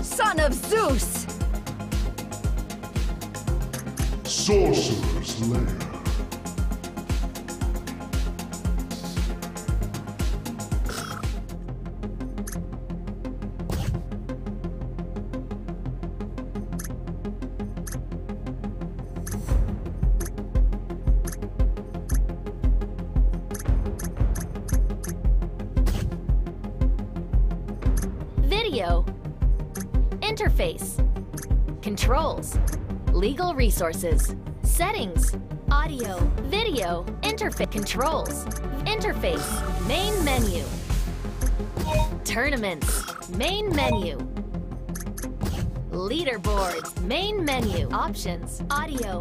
Son of Zeus! Sorcerer's Land. Video. Interface. Controls. Legal resources. Settings. Audio. Video. Interface. Controls. Interface. Main menu. Tournaments. Main menu. Leaderboards. Main menu. Options. Audio.